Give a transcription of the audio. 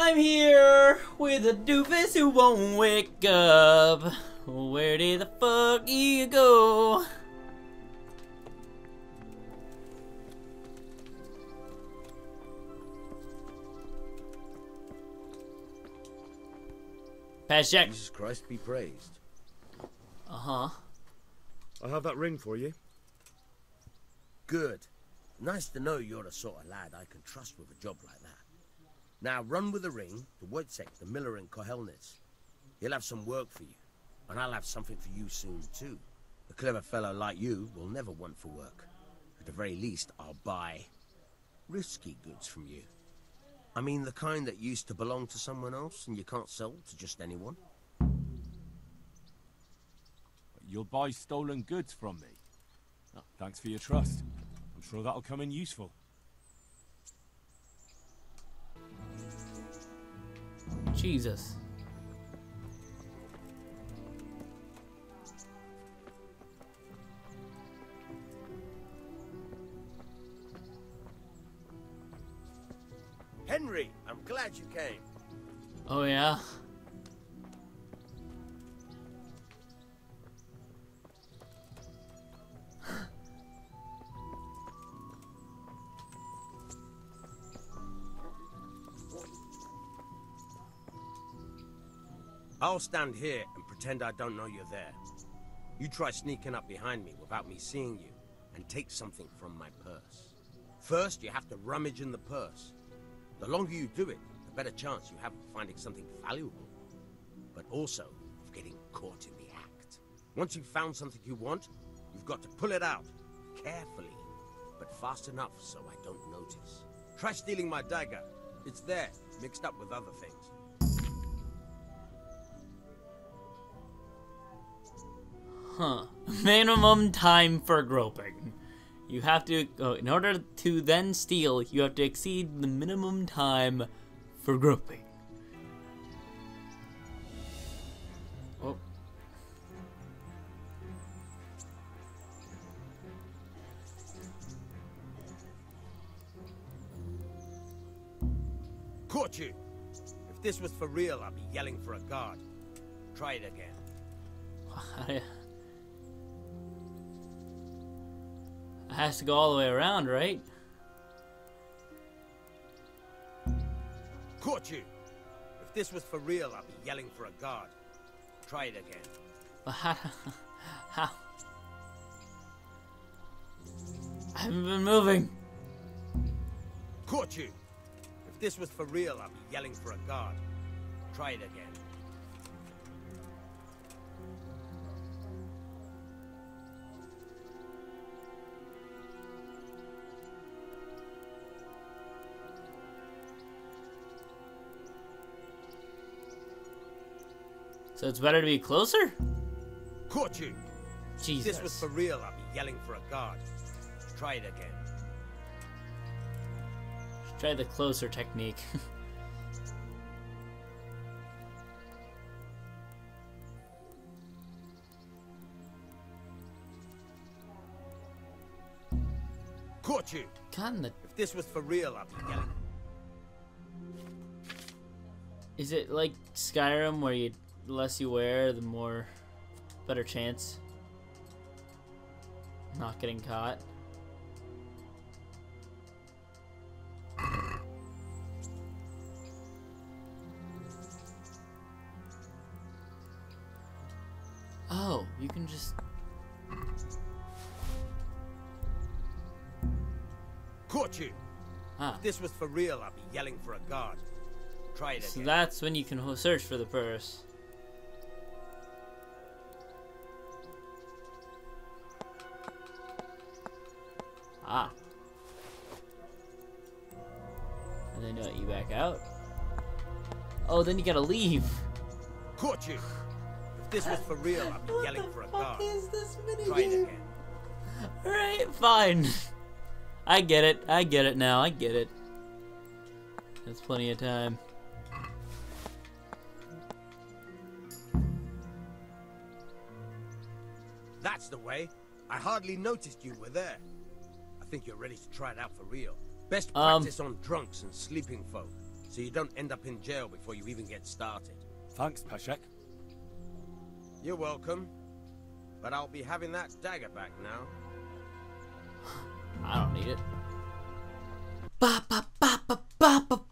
I'm here with a doofus who won't wake up. Where did the fuck you go? Peshek. Jesus Christ be praised. Uh huh. I have that ring for you. Good. Nice to know you're the sort of lad I can trust with a job like that. Now run with the ring to Wojciech, the miller in Kohelnitz. He'll have some work for you, and I'll have something for you soon too. A clever fellow like you will never want for work. At the very least, I'll buy risky goods from you. I mean the kind that used to belong to someone else and you can't sell to just anyone. You'll buy stolen goods from me. Oh, thanks for your trust. I'm sure that'll come in useful. Jesus. Henry, I'm glad you came. Oh yeah. I'll stand here and pretend I don't know you're there. You try sneaking up behind me without me seeing you, and take something from my purse. First, you have to rummage in the purse. The longer you do it, the better chance you have of finding something valuable. But also, of getting caught in the act. Once you've found something you want, you've got to pull it out, carefully, but fast enough so I don't notice. Try stealing my dagger. It's there, mixed up with other things. Huh. Minimum time for groping. You have to, oh, in order to then steal, you have to exceed the minimum time for groping. Oh. Caught you! If this was for real, I'd be yelling for a guard. Try it again. It has to go all the way around, right? Caught you! If this was for real, I'd be yelling for a guard. Try it again. But how, how? I haven't been moving. Caught you! If this was for real, I'd be yelling for a guard. Try it again. So it's better to be closer? Caught you! If Jesus. this was for real, I'd be yelling for a guard. Try it again. Try the closer technique. Caught you! God, in the, If this was for real, I'd be yelling. is it like Skyrim where you the less you wear, the more better chance not getting caught? Oh, you can just Caught you! ah. If this was for real, I'd be yelling for a guard. Try it So again. that's when you can search for the purse. Ah. And then what, you back out? Oh, then you gotta leave. Caught you! If this was for real, I'd be yelling for a guard. this Try it again. Alright, fine. I get it. I get it now. I get it. That's plenty of time. That's the way. I hardly noticed you were there think you're ready to try it out for real. Best um, practice on drunks and sleeping folk, so you don't end up in jail before you even get started. Thanks, Peshek. You're welcome. But I'll be having that dagger back now. I don't need it. Ba ba ba ba ba ba